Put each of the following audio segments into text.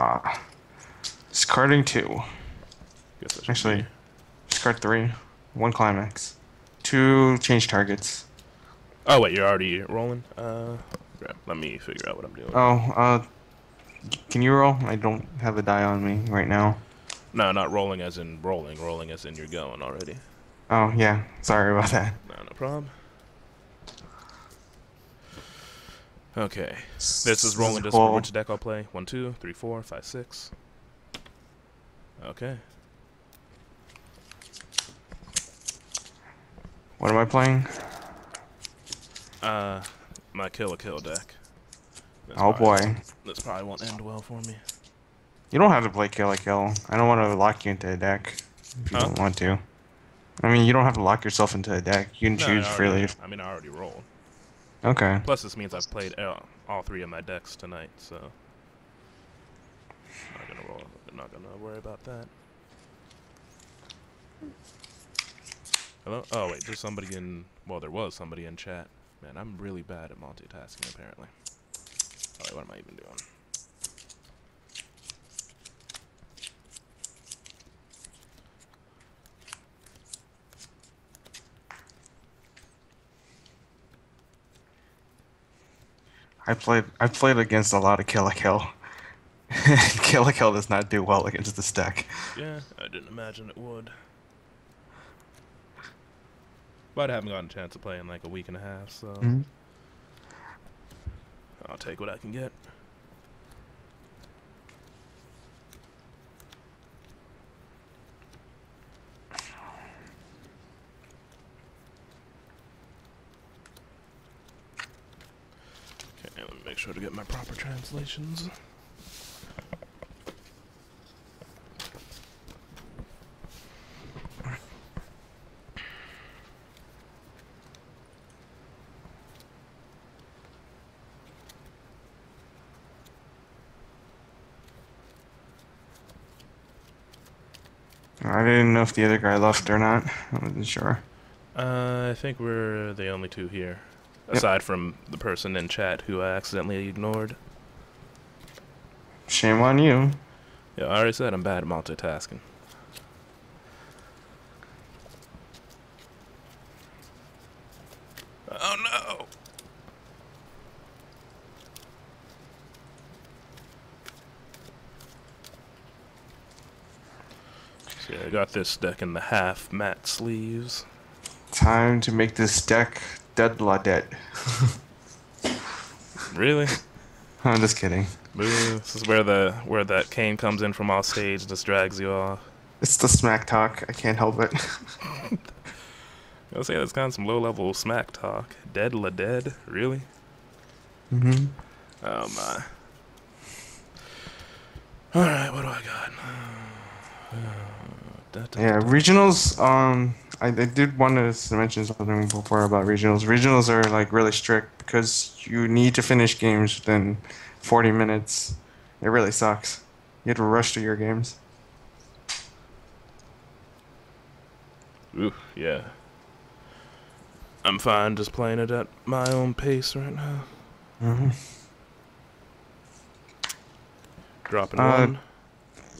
Ah. Discarding two. Guess I should Actually, discard three. One climax. Two change targets. Oh wait, you're already rolling. Uh, let me figure out what I'm doing. Oh, uh, can you roll? I don't have a die on me right now. No, not rolling as in rolling. Rolling as in you're going already. Oh, yeah. Sorry about that. No, no problem. Okay. This is rolling just for which deck I'll play. One, two, three, four, five, six. Okay. What am I playing? Uh, my Kill la Kill deck. This Oh boy. This probably won't end well for me. You don't have to play Kill la Kill. I don't want to lock you into a deck if you Huh? don't want to. I mean, you don't have to lock yourself into a deck. You can No, choose freely. I mean, I already rolled. Okay. Plus, this means I've played uh, all three of my decks tonight, so not gonna roll. Not gonna worry about that. Hello? Oh wait, there's somebody in. Well, there was somebody in chat. Man, I'm really bad at multitasking apparently. Alright, what am I even doing? I played. I played against a lot of Kill la Kill. Kill la Kill does not do well against this deck. Yeah, I didn't imagine it would. But I haven't gotten a chance to play in like a week and a half, so Mhm. I'll take what I can get. Okay, let me make sure to get my proper translations. I didn't know if the other guy left or not. I wasn't sure. Uh, I think we're the only two here, Yep. aside from the person in chat who I accidentally ignored. Shame on you. Yeah, I already said I'm bad at multitasking. Oh no! So yeah, I got this deck in the half matte sleeves. Time to make this deck dead la dead. Really? I'm just kidding. Boo. This is where the where that cane comes in from off stage, just drags you off. It's the smack talk. I can't help it. I'll say that's kind of some low level smack talk. Dead la dead? Really? Mm-hmm. Oh my. Alright, what do I got? Da, Yeah, regionals. Um, I, I did want to mention something before about regionals. Regionals are like really strict because you need to finish games within 40 minutes. It really sucks. You have to rush to your games. Ooh, yeah. I'm fine just playing it at my own pace right now. hmm Dropping Uh, one.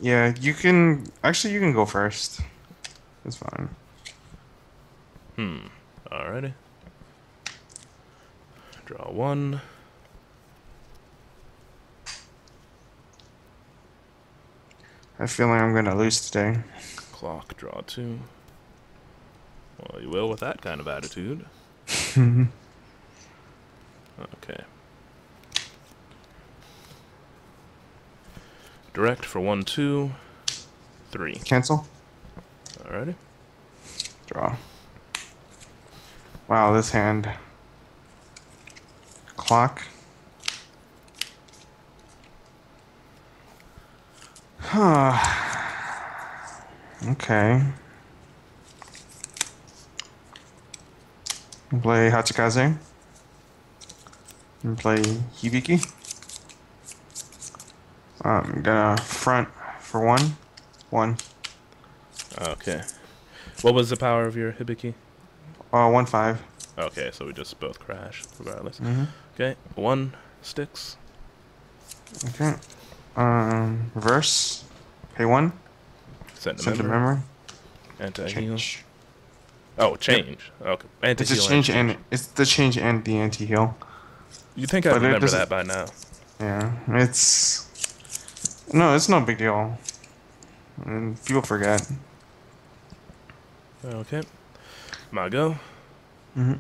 Yeah, you can. Actually, you can go first. It's fine. Hmm. Alrighty. Draw one. I feel like I'm gonna lose today. Clock, draw two. Well, you will with that kind of attitude. Okay. Direct for one, two, three. Cancel. Alrighty. Draw. Wow, this hand. Clock. Huh. okay. Play Hachikaze. And play Hibiki. I'm gonna front for one. One. Okay. What was the power of your Hibiki? Uh, one five. Okay, so we just both crash, regardless. Mm-hmm. Okay, one sticks. Okay. Um, reverse. Pay one. Send to Send memory. memory. Anti-heal. Change. Oh, change. Okay. It's Anti-heal. a change and and it's the change and the anti heal. You think I remember that by now? Yeah, it's no, it's no big deal. And people forget. Okay. My go. hmm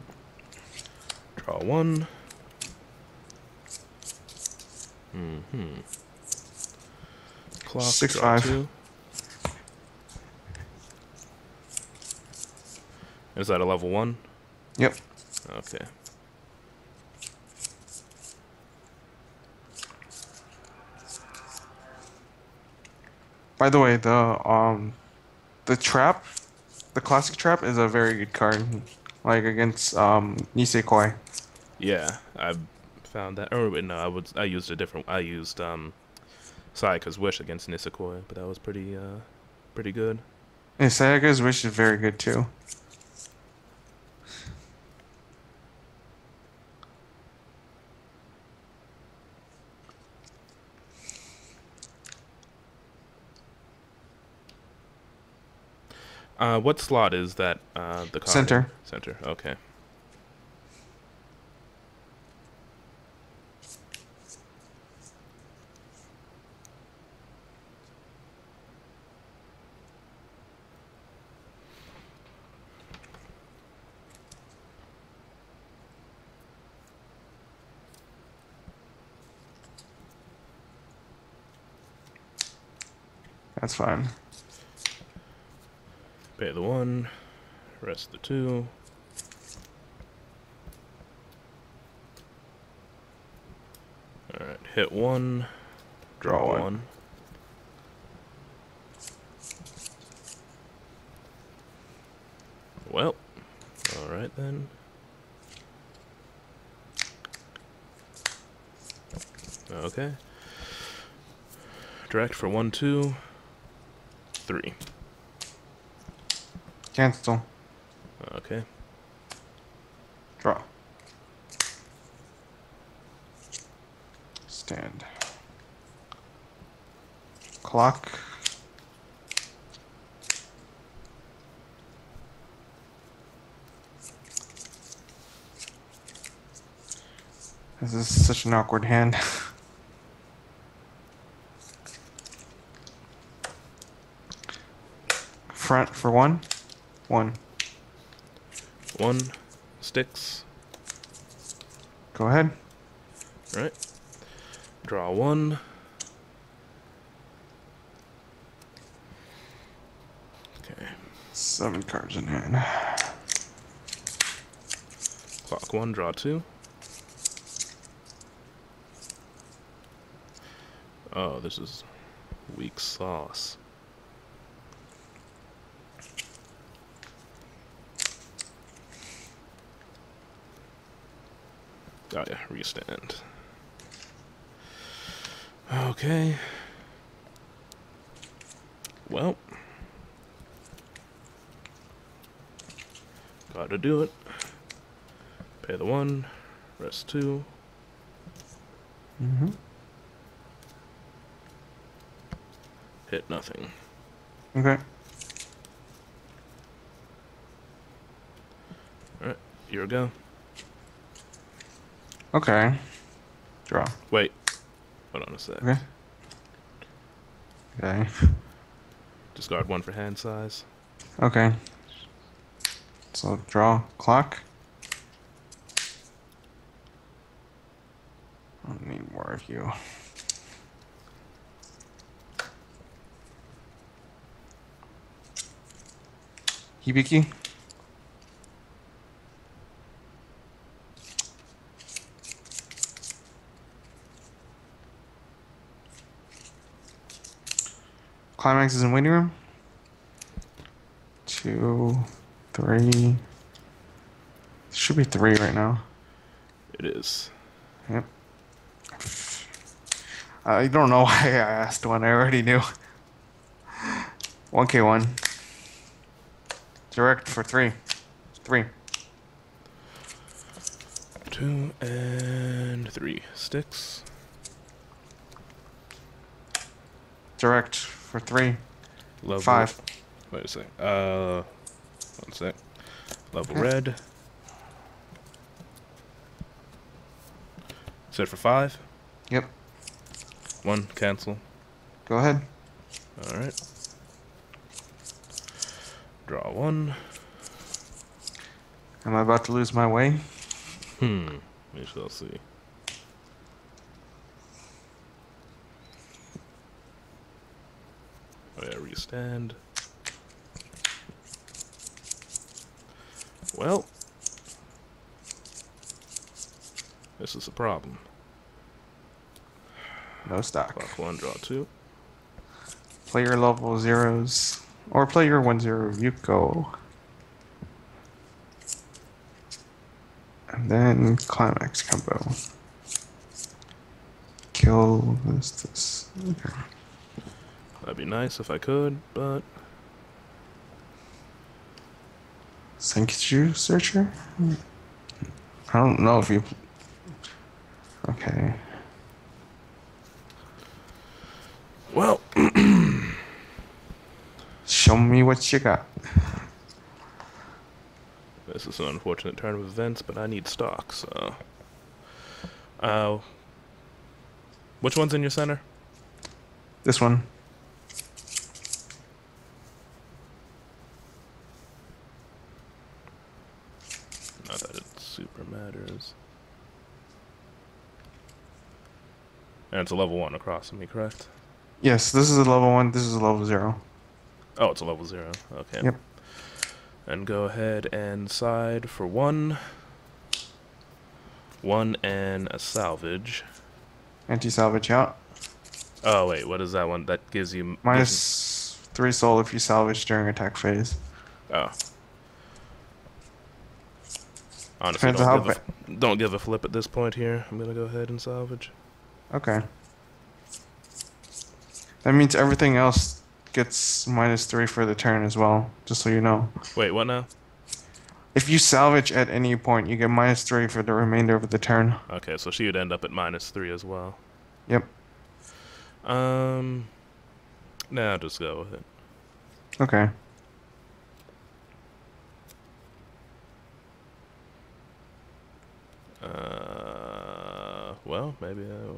Draw one. Mm-hmm. Clock. Six, five. Two. Is that a level one? Yep. Okay. By the way, the um, the trap, the classic trap is a very good card, like against um Nisekoi. Yeah, I found that. Oh wait, no, I would I used a different. I used um, Sayaka's Wish against Nisekoi, but that was pretty uh, pretty good. And Sayaka's Wish is very good too. Uh, what slot is that? Uh, the card in? Center. Center. Okay. That's fine. Pay the one. Rest the two. Alright, hit one. Draw, one. one. Well, alright then. Okay. Direct for one, two, three. Cancel. Okay. Draw. Stand. Clock. This is such an awkward hand. Front for one. One. One sticks. Go ahead. Right. Draw one. Okay. Seven cards in hand. Clock one, draw two. Oh, this is weak sauce. Oh yeah, restand. Okay. Well. Gotta do it. Pay the one, rest two. Mm-hmm. Hit nothing. Okay. Alright, here we go. Okay. Draw. Wait. Hold on a sec. Okay. Okay. Discard one for hand size. Okay. So draw clock. I need more of you. Hibiki. Climax is in waiting room. Two, three. Should be three right now. It is. Yep. I don't know why I asked one. I already knew. 1k1. Direct for three. Three. Two and three sticks. Direct for three. Level Five. Wait a sec. Uh, one sec. Level Okay. red. Set for five. Yep. One cancel. Go ahead. All right. Draw one. Am I about to lose my way? Hmm. We shall see. Yeah, restand. Well, this is a problem. No stock. Clock one, draw two. Player level zeros. Or player one zero, you go. And then climax combo. Kill this, this. Okay. That'd be nice if I could, but Senketsu searcher? I don't know if you. Okay. well, Show me what you got. this is an unfortunate turn of events, but I need stock, so. Uh, which one's in your center? This one. Not that it super matters. And it's a level one across from me, correct? Yes, this is a level one. This is a level zero. Oh, it's a level zero. Okay. Yep. And go ahead and side for one. One and a salvage. Anti salvage out. Oh wait, what is that one? That gives you gives Minus three soul if you salvage during attack phase. Oh. Honestly, don't give, a, don't give a flip at this point here. I'm gonna go ahead and salvage. Okay. That means everything else gets minus three for the turn as well, just so you know. Wait, what now? If you salvage at any point, you get minus three for the remainder of the turn. Okay, so she would end up at minus three as well. Yep. Um, nah, just go with it. Okay. Uh, well, maybe. I,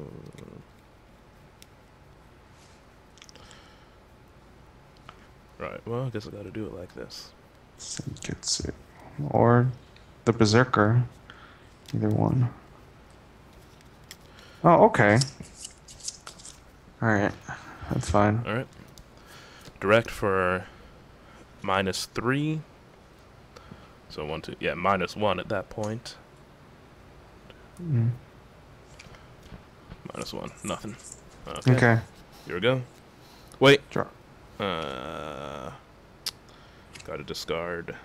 right. Well, I guess I got to do it like this. Senketsu. Or the Berserker. Either one. Oh, okay. Alright. That's fine. All right. Direct for minus three. So one, two, yeah, minus one at that point. Mm. Minus one, nothing. Okay. Okay. Here we go. Wait. Draw. Uh, got to discard.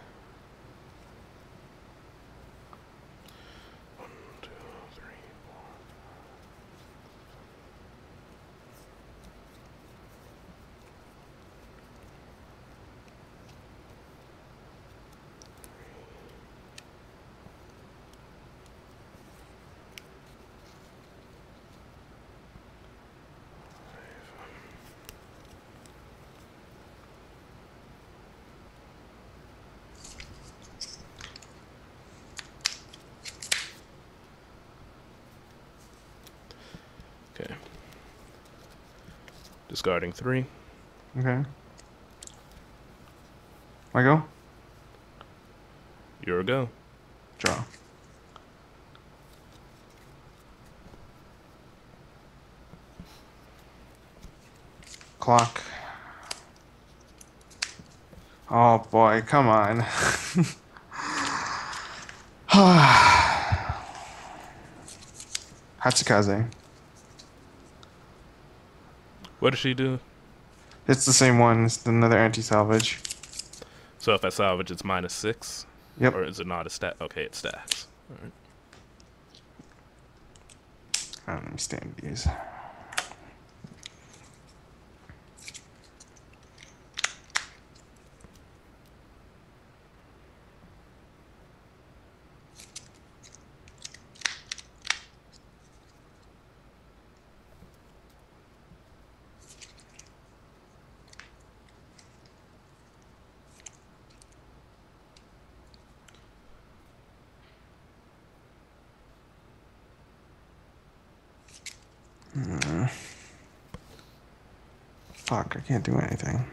Discarding three. Okay. I go? You're a go. Draw. Clock. Oh boy, come on. Hatsukaze. What does she do? It's the same one, it's another anti salvage. So if I salvage, it's minus six? Yep. Or is it not a stat? Okay, it stacks. Alright. I don't understand these. Can't do anything.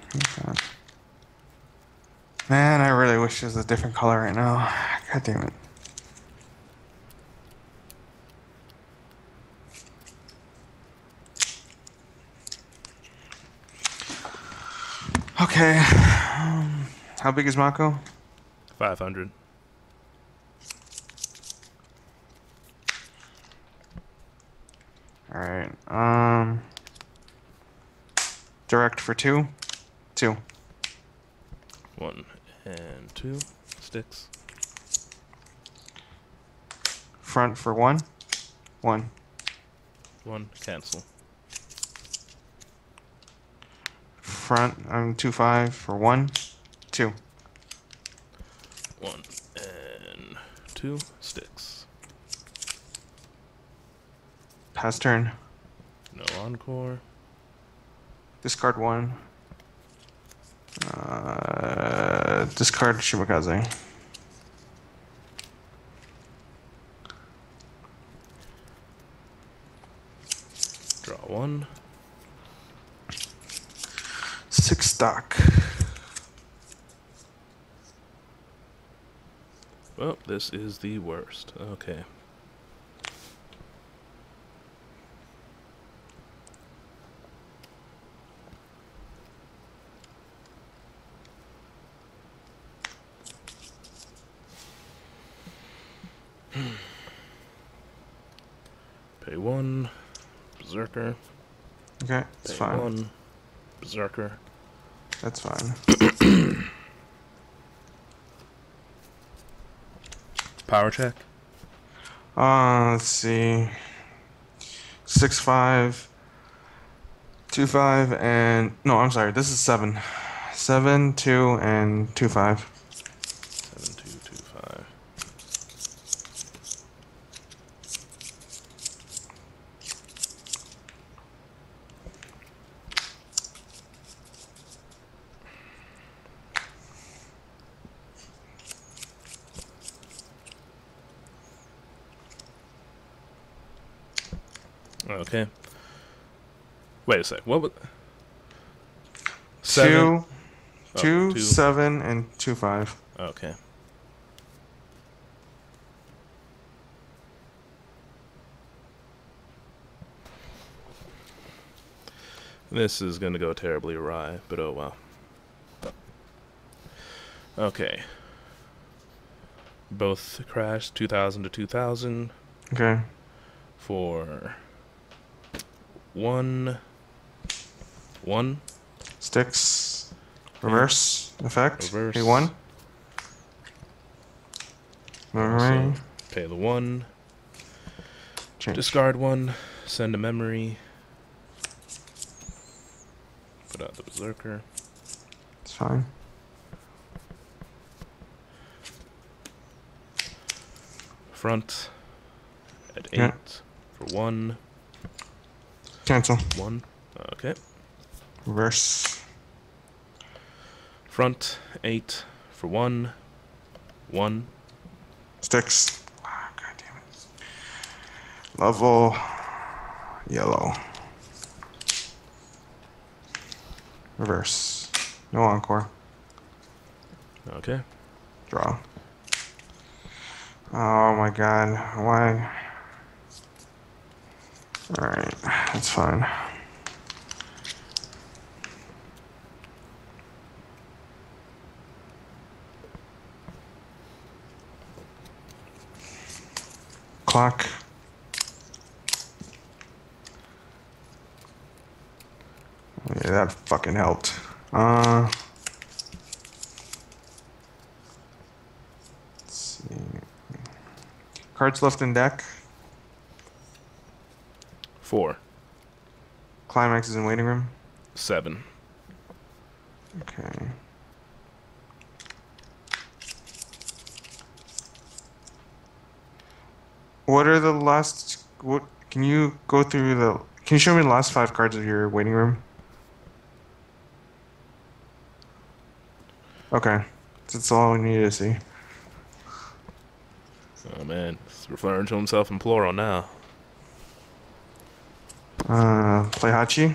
Man, I really wish it was a different color right now. God damn it. Okay. Um, how big is Mako? 500. All right. Um. Direct for two. Two. One and two sticks. Front for one. One. One cancel. Front. I'm two five for one. Two. One and two sticks. Pass turn. No encore. Discard one. Uh, discard Shimakaze. Draw one. Six stock. Well, this is the worst. Okay. Pay one. Berserker. Okay, it's Pay fine. one. Berserker. That's fine. Power check. Uh, let's see. Six five. Two five and no, I'm sorry. This is seven. Seven two and two five. Seven two two five. Okay. Wait a sec. What was seven? Two, Oh, two, two. seven, and two five. Okay. This is going to go terribly awry, but oh well. Okay. Both crashed 2000 to 2000 Okay. for one one Sticks. Reverse effect. Reverse. Pay one. So pay the one, Change. discard one, send a memory. Put out the berserker. It's fine. Front at eight Yeah. for one, Cancel. one. Okay. Reverse. Front eight for one, one. Sticks. Ah, God damn it. Level yellow. Reverse. No encore. Okay. Draw. Oh my god. Why? Alright. That's fine. Clock. Yeah, that fucking helped. Uh. Let's see. Cards left in deck. Four, Climax is in waiting room. seven. Okay. What are the last? What can you go through the? Can you show me the last five cards of your waiting room? Okay, that's all we need to see. Oh man, he's referring to himself in plural now. Uh, play Hachi.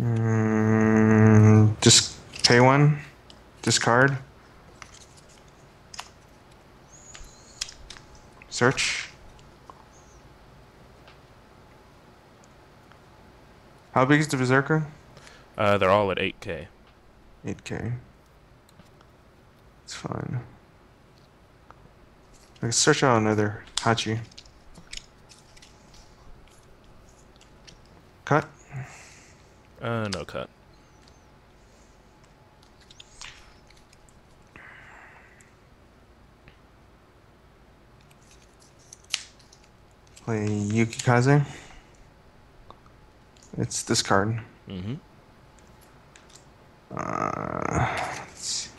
Mm, just pay one. Discard. Search. How big is the Berserker? Uh, they're all at 8k. 8k. It's fine. Let's search out another Hachi. Cut. Uh, no cut. Play Yuki Yukikaze. It's this card. Mm-hmm. Uh, let's see.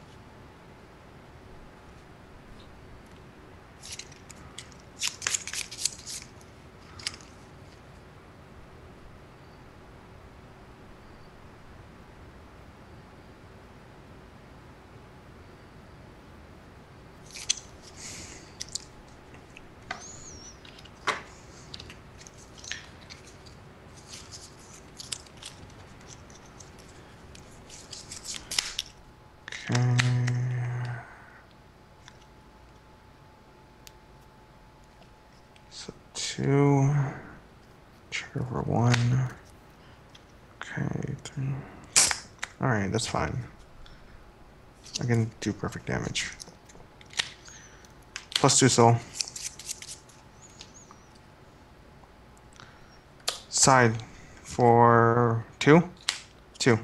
Okay. So two, trigger for one. Okay. Three. That's fine. I can do perfect damage. Plus two soul. Side for two. Two.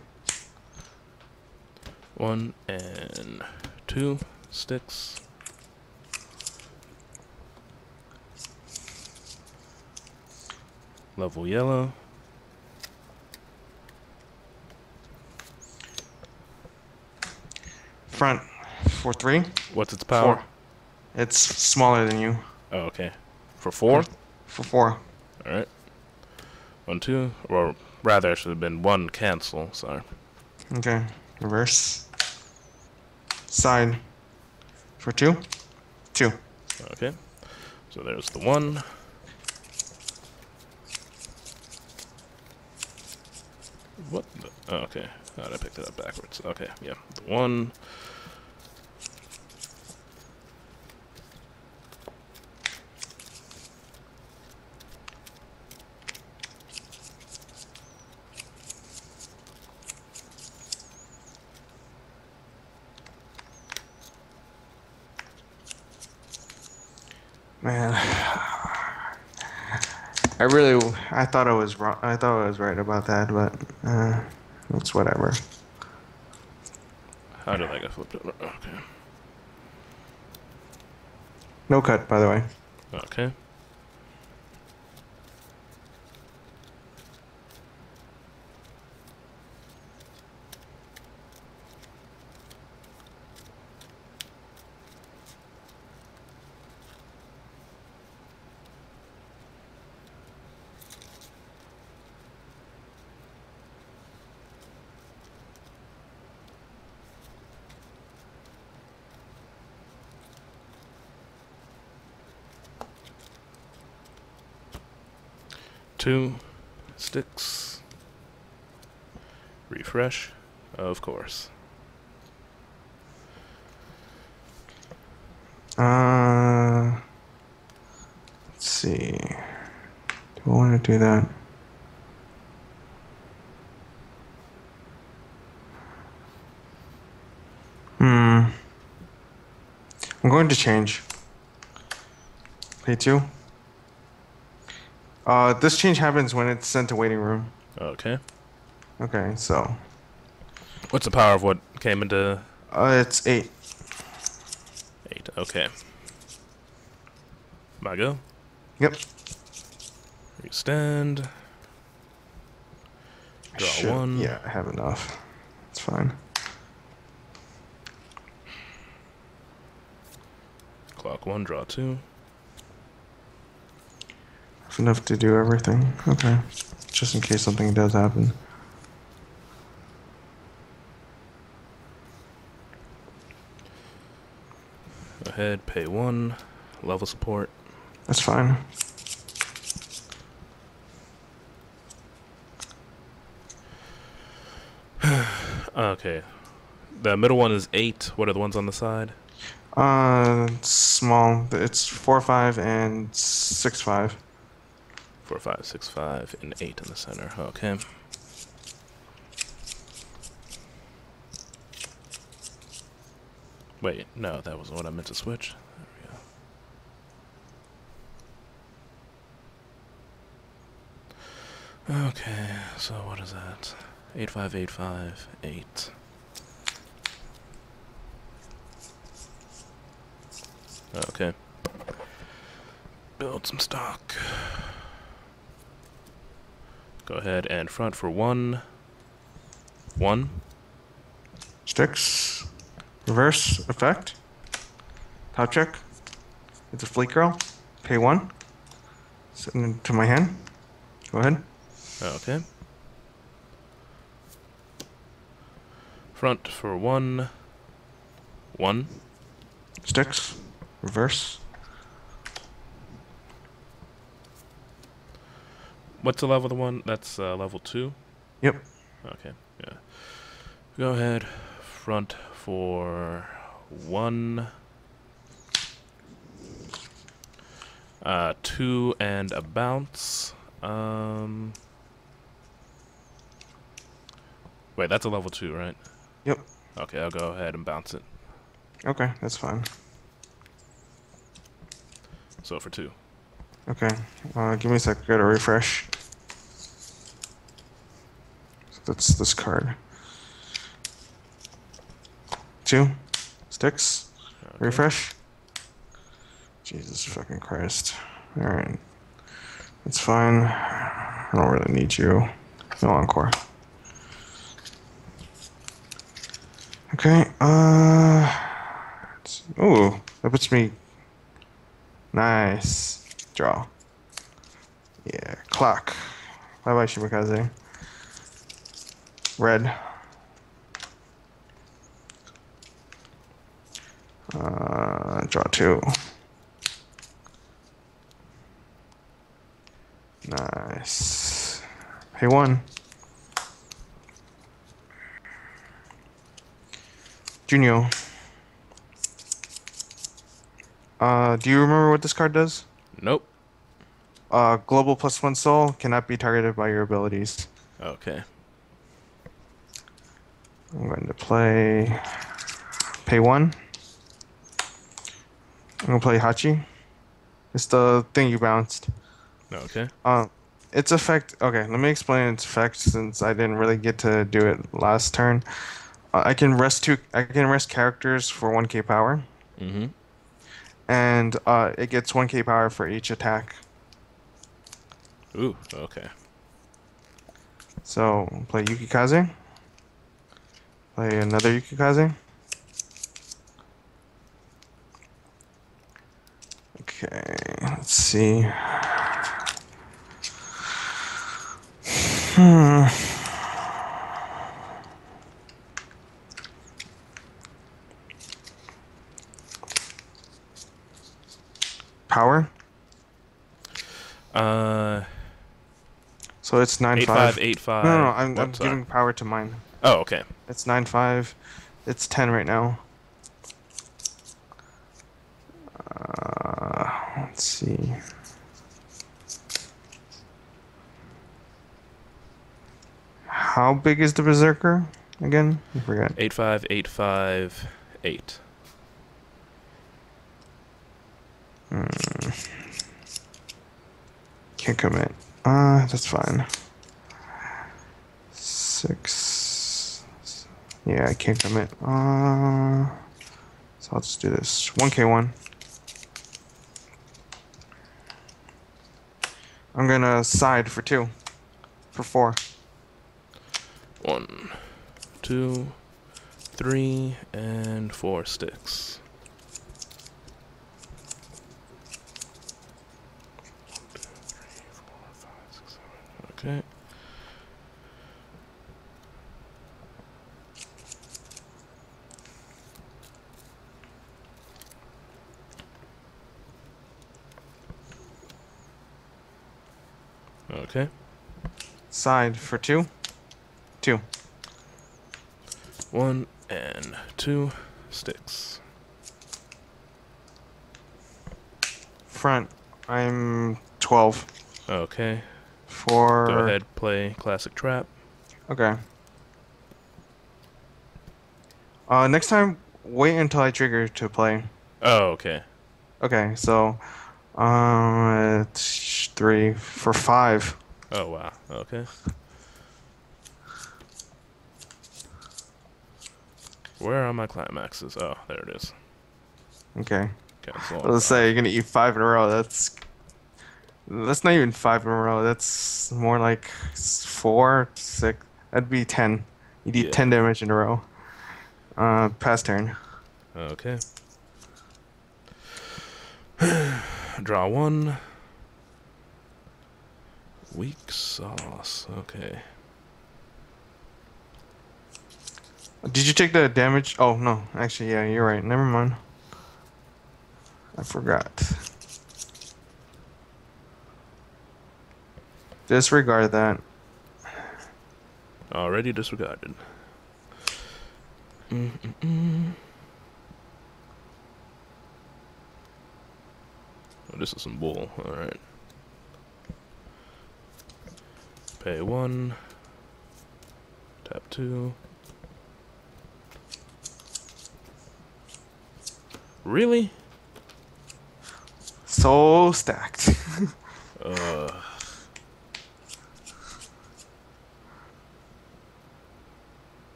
One and two sticks. Level yellow. Front for three. What's its power? Four. It's smaller than you. Oh, okay. For four? For four. Alright. One, two. Or rather, it should have been one cancel. Sorry. Okay. Reverse. Side. For two. Two. Okay. So there's the one. What? The? Oh, okay. How did I pick that up backwards? Okay, yeah. The one. Man. I really, I thought I was wrong. I thought I was right about that, but uh, it's whatever. How did I get flipped over? Okay. No cut, by the way. Okay. Two Refresh, of course. Uh, let's see. Do I want to do that? Hmm. I'm going to change. Pay two. Uh, this change happens when it's sent to waiting room. Okay. Okay, so What's the power of what came into uh, it's eight. eight? Okay. My go. Yep. Extend. I Draw should- one. Yeah, I have enough. It's fine. Clock one, draw two. Enough to do everything. Okay. Just in case something does happen. Go ahead, pay one. Level support. That's fine. okay. The middle one is eight. What are the ones on the side? Uh, small. It's four, five, and six, five. Four, five, six, five, and eight in the center. Okay. Wait, no, that wasn't what I meant to switch. There we go. Okay, so what is that? Eight five eight five eight. Okay. Build some stock. Go ahead and front for one. One. Sticks. Reverse effect. Top check. It's a fleet girl. Pay one. Send it to my hand. Go ahead. Okay. Front for one. One. Sticks. Reverse. What's the level of the one? That's uh, level two. Yep. Okay. Yeah. Go ahead. Front for one. Uh, two and a bounce. Um. Wait, that's a level two, right? Yep. Okay, I'll go ahead and bounce it. Okay, that's fine. So for two. Okay. Uh, give me a sec. I gotta refresh. That's this card. Two. Sticks. Okay. Refresh. Jesus fucking Christ. Alright. That's fine. I don't really need you. No encore. Okay, uh. Ooh, that puts me. Nice. Draw. Yeah, clock. Bye bye, Shimakaze. Red. Uh, draw two. Nice. Hey, one. Junyo. Uh, do you remember what this card does? Nope. Uh, global plus one soul cannot be targeted by your abilities. Okay. I'm going to play. Pay one. I'm gonna play Hachi. It's the thing you bounced. Okay. Uh, its effect. Okay, let me explain its effect since I didn't really get to do it last turn. Uh, I can rest two. I can rest characters for one K power, Mm-hmm. and uh, it gets one K power for each attack. Ooh. Okay. So play Yukikaze. Play another Yukikaze. Okay, let's see. Hmm. Power. Uh, So it's nine eight five. five eight five. No, no, no I'm, I'm giving power to mine. Oh, okay. It's nine five. It's ten right now. Uh, let's see. How big is the berserker again? I forgot. Eight five eight five eight. Can't commit. Uh, that's fine. Six. Yeah, I can't commit. Uh, so I'll just do this. 1k1. I'm gonna side for two. For four. One, two, three, and four sticks. Okay. Okay. Side for two. Two. One and two sticks. Front. I'm 12. Okay. For. Go ahead, play classic trap. Okay. Uh, next time, wait until I trigger to play. Oh, okay. Okay, so, um, it's three for five. Oh wow. Okay. Where are my climaxes? Oh, there it is. Okay. Cancel. Let's say you're gonna eat five in a row. That's that's not even five in a row. That's more like four, six. That'd be ten. You'd eat Yeah. ten damage in a row. Uh, pass turn. Okay. Draw one. Weak sauce. Okay. Did you take the damage? Oh no, actually, yeah, you're right. Never mind. I forgot. Disregard that. Already disregarded. Mm-mm-mm. Oh, this is some bull. Alright. Pay one. Tap two. Really? So stacked. Uh.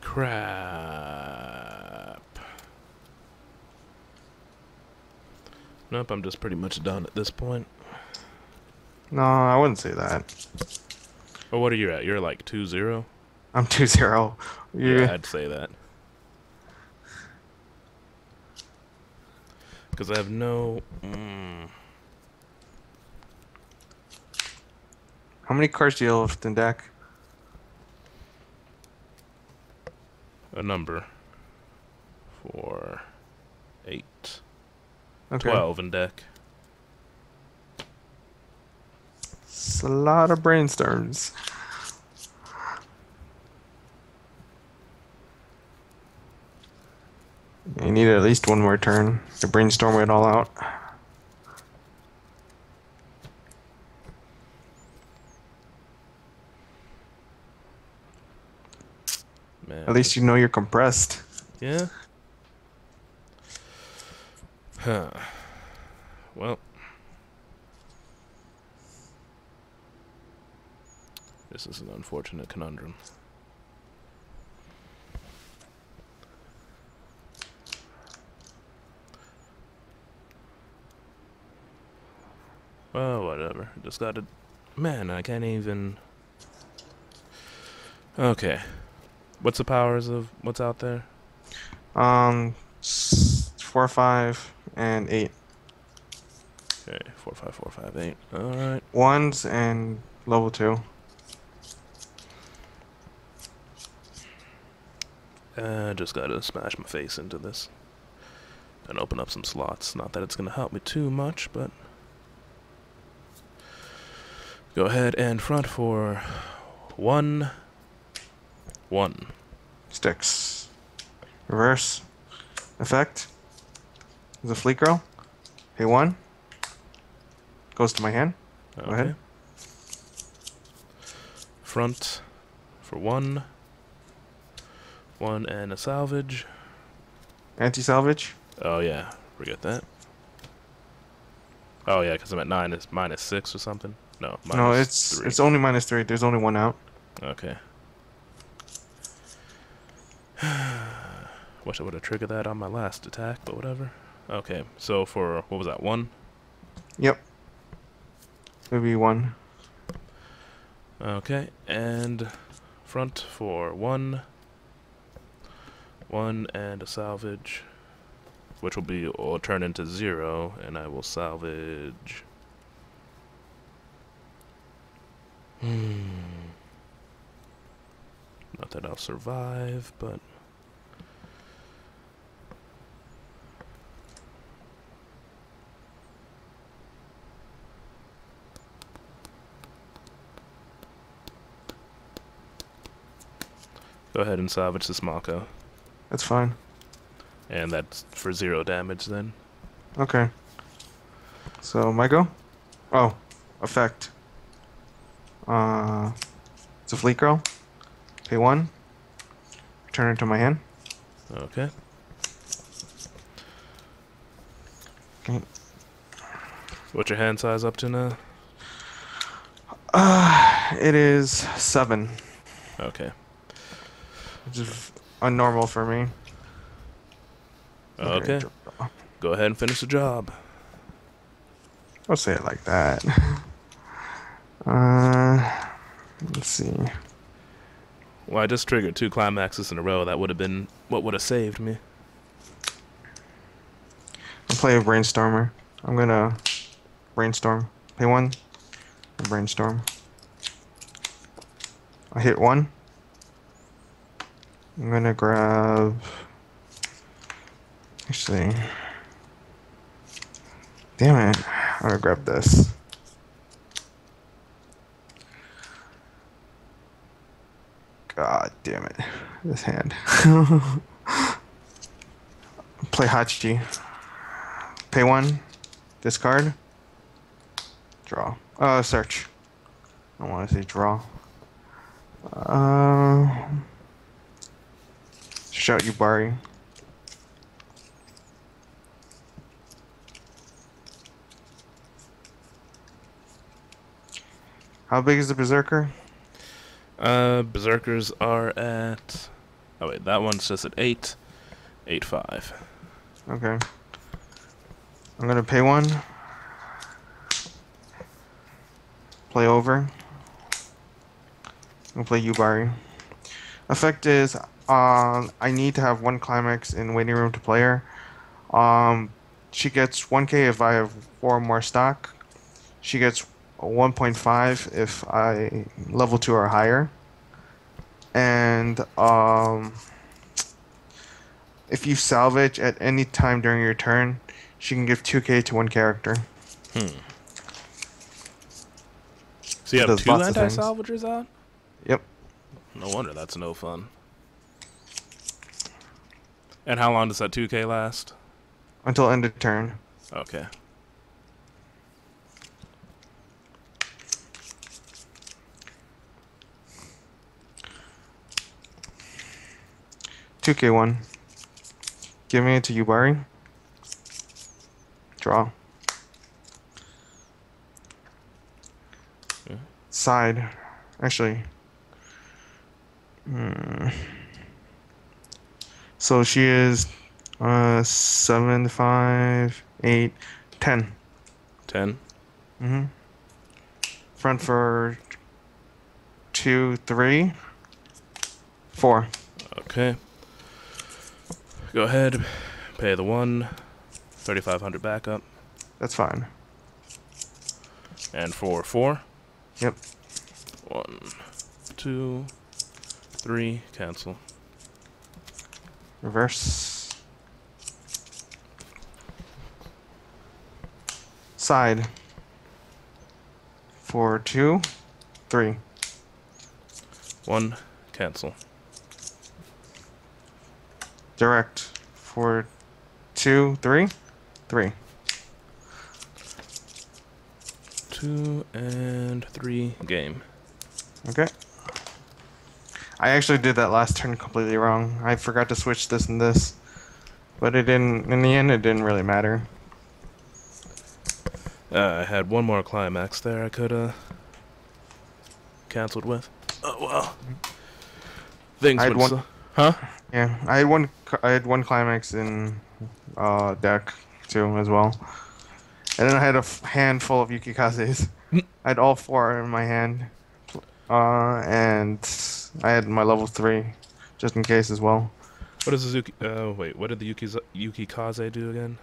Crap. Nope, I'm just pretty much done at this point. no, I wouldn't say that. Oh, what are you at? You're like 2 0? I'm 2-0. You, Yeah, I'd say that. Because I have no. Mm, How many cards do you have left in deck? a number. For. 8. Okay. 12 in deck. It's a lot of brainstorms. You need at least one more turn to brainstorm it all out. Man. At least you know you're compressed. Yeah? Huh. Well. This is an unfortunate conundrum. Well, whatever. Just gotta. Man, I can't even. Okay. What's the powers of what's out there? Um, four or five, and eight. Okay, four, five, four, five, eight. All right. Ones and level two. Uh, just gotta smash my face into this and open up some slots. Not that it's gonna help me too much, but go ahead and front for one, one. Sticks. Reverse. Effect. The fleet girl. Hey, one. Goes to my hand. Okay. ahead. Front for one, one and a salvage. Anti salvage. Oh yeah, forget that. Oh yeah, because I'm at nine. It's minus six or something. No, minus No, it's three. it's only minus three. There's only one out. Okay. Wish I would have triggered that on my last attack, but whatever. Okay, so for what was that one? Yep. Maybe one. Okay, and front for one, one and a salvage, which will be will turn into zero, and I will salvage. Hmm. Not that I'll survive, but Go ahead and salvage this Mako. That's fine. And that's for zero damage then. Okay. So my go? Oh, effect. Uh, it's a fleet girl. Pay one. Return it to my hand. Okay. Okay. What's your hand size up to now? Uh, it is seven, Okay. Which is unnormal for me. Okay. Go ahead and finish the job. I'll say it like that. Uh, let's see. Well, I just triggered two climaxes in a row. That would have been what would have saved me. I'll play a brainstormer. I'm gonna brainstorm. Pay one. Brainstorm. I hit one. I'm gonna grab. Actually. Damn it. I'm gonna grab this. God damn it. This hand. Play Hachi. Pay one. Discard. Draw. Uh, search. I want to say draw. Uh, shout Yubari. How big is the Berserker? Uh, berserkers are at. Oh wait, that one's just at eight, eight five. Okay. I'm gonna pay one. Play over. I'm gonna play Yubari. Effect is, um, I need to have one climax in waiting room to play her. Um, she gets 1k if I have four more stock. She gets 1.5 if I level 2 or higher. And, um, if you salvage at any time during your turn, she can give 2k to one character. Hmm. So you have two lots of things. anti-salvagers out? Yep. No wonder that's no fun. And how long does that 2k last? Until end of turn. Okay. Two K one. Giving it to Yubari. Draw. Yeah. Side. Actually. Hmm. So she is uh seven, five, eight, ten. 10. Mm-hmm. Front for two, three, four. Okay. Go ahead, pay the one, 3500 backup, That's fine. and for four. Yep. One, two, three, cancel. Reverse. Side. For two, three. One, cancel. Direct. For two, three, three. Two and three, game. Okay. I actually did that last turn completely wrong. I forgot to switch this and this. But it didn't, in the end, it didn't really matter. Uh, I had one more climax there I could uh canceled with. Oh well. Things I had would one- Huh? Yeah, I had one. c- I had one climax in uh, deck too as well, and then I had a f- handful of Yukikazes. I had all four in my hand, uh, and I had my level three, just in case as well. What does Suzuki uh wait, what did the Yuki Yuki Kaze do again?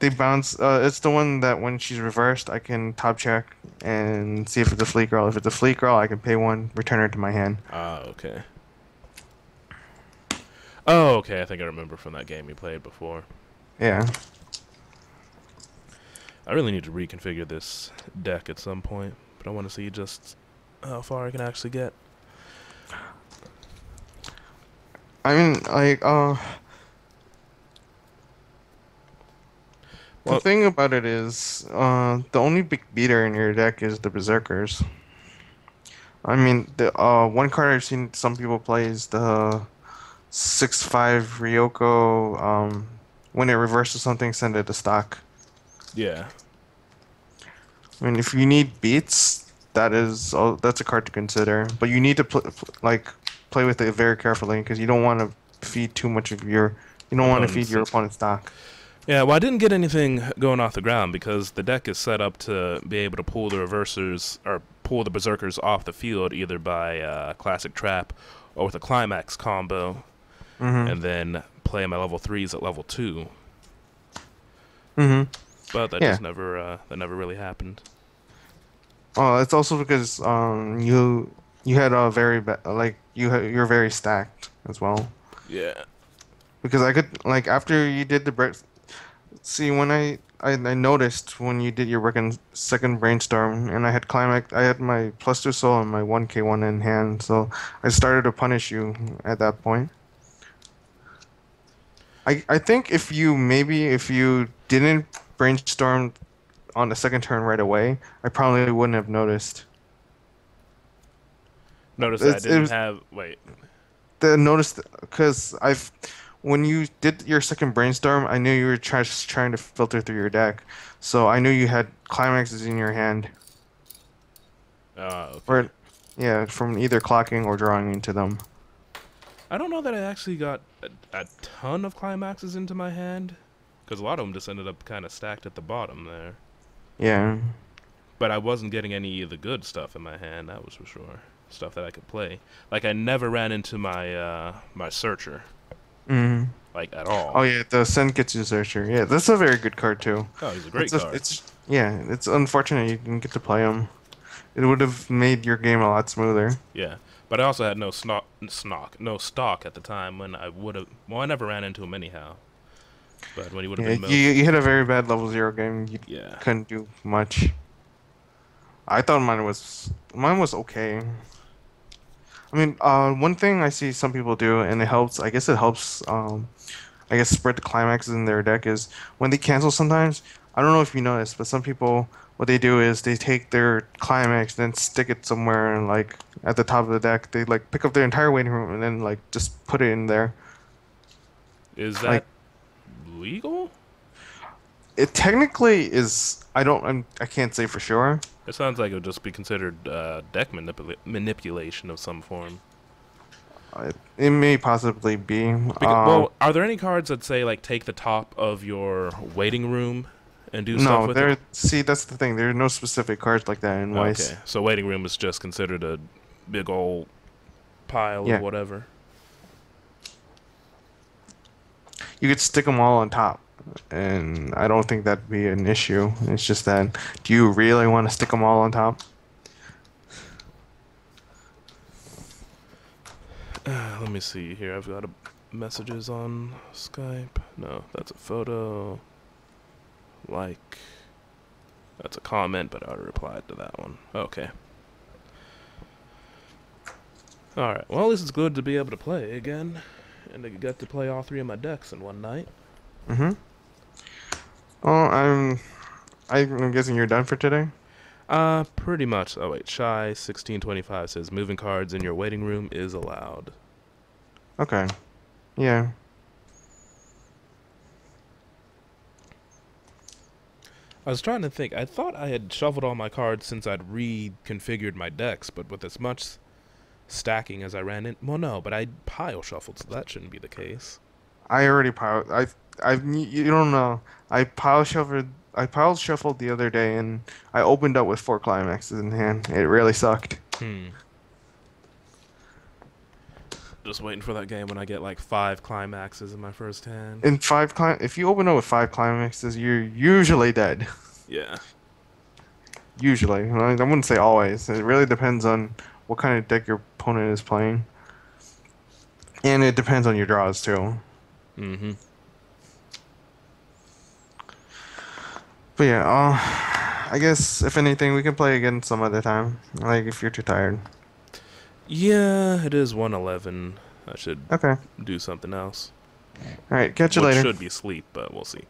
They bounce. Uh, it's the one that when she's reversed, I can top check and see if it's a fleet girl. If it's a fleet girl, I can pay one, return her to my hand. Ah, okay. Oh, okay, I think I remember from that game we played before. Yeah. I really need to reconfigure this deck at some point, but I want to see just how far I can actually get. I mean, like, uh, Well- the thing about it is, uh, the only big beater in your deck is the Berserkers. I mean, the uh, one card I've seen some people play is the six five Ryuko. Um, when it reverses something, send it to stock. Yeah. I mean, if you need beats, that is oh, that's a card to consider. But you need to pl- pl- like play with it very carefully because you don't want to feed too much of your. You don't want to feed your opponent's stock. Yeah, well, I didn't get anything going off the ground because the deck is set up to be able to pull the reversers or pull the berserkers off the field either by uh, classic trap or with a climax combo, Mm-hmm. and then play my level threes at level two. Mm-hmm. But that Yeah. just never uh, that never really happened. Oh, it's also because um you you had a very ba- like you ha- you're very stacked as well. Yeah. Because I could like after you did the break. See when I, I I noticed when you did your second second brainstorm and I had climax I had my plus two soul and my one k one in hand so I started to punish you at that point. I I think if you maybe if you didn't brainstorm on the second turn right away I probably wouldn't have noticed. Notice I didn't was- have wait. the notice because I've when you did your second brainstorm, I knew you were try, just trying to filter through your deck, so I knew you had climaxes in your hand, Uh, okay. or yeah, from either clocking or drawing into them. I don't know that I actually got a, a ton of climaxes into my hand because a lot of them just ended up kind of stacked at the bottom there. Yeah, But I wasn't getting any of the good stuff in my hand. That was for sure. Stuff that I could play. Like I never ran into my uh, my searcher mm. like at all. Oh yeah, the Senketsu Searcher. Yeah, that's a very good card too. Oh, he's a great it's a- card. it's yeah, it's unfortunate you didn't get to play him. It would have made your game a lot smoother. Yeah, but I also had no snock, snock, no stock at the time when I would have. Well, I never ran into him anyhow. But when he would have Yeah, been you, you had a very bad level zero game. You yeah, couldn't do much. I thought mine was mine was okay. I mean, uh, one thing I see some people do, and it helps. I guess it helps. Um, I guess spread the climaxes in their deck is when they cancel. Sometimes I don't know if you noticed, but some people what they do is they take their climax, then stick it somewhere, and like at the top of the deck, they like pick up their entire waiting room and then like just put it in there. is that like- legal? It technically is. I don't. I'm, I can't say for sure. It sounds like it would just be considered uh, deck manipula- manipulation of some form. Uh, It may possibly be. Because, um, well, are there any cards that say like take the top of your waiting room and do stuff no, with there. it? See, that's the thing. There are no specific cards like that in Weiss. Okay, so waiting room is just considered a big old pile Yeah. of whatever. You could stick them all on top, and I don't think that'd be an issue. It's just that, do you really want to stick them all on top? Uh, let me see here. I've got a messages on Skype. No, that's a photo. Like, that's a comment, but I already replied to that one. Okay. All right. Well, at least it's good to be able to play again, and to get to play all three of my decks in one night. Mm-hmm. Well, I'm. I'm guessing you're done for today. Uh, pretty much. Oh wait, shy sixteen twenty five says moving cards in your waiting room is allowed. Okay. Yeah. I was trying to think. I thought I had shuffled all my cards since I'd reconfigured my decks, but with as much stacking as I ran in, well, no, but I pile shuffled, so that shouldn't be the case. I already pile. I. I. You don't know. I pile shuffled. I pile shuffled the other day, and I opened up with four climaxes in hand. It really sucked. Hmm. Just waiting for that game when I get like five climaxes in my first hand. In five cli- if you open up with five climaxes, you're usually dead. Yeah. Usually, I I wouldn't say always. It really depends on what kind of deck your opponent is playing, and it depends on your draws too. Mm-hmm. But yeah, uh, I guess if anything, we can play again some other time. Like if you're too tired. Yeah, it is 111. I should Okay. do something else. All right. Catch you Which later. should be sleep, but we'll see.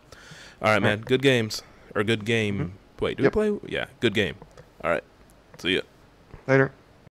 All right, man. Good games or good game. Wait, do Yep. we play? Yeah, good game. All right. See ya. Later.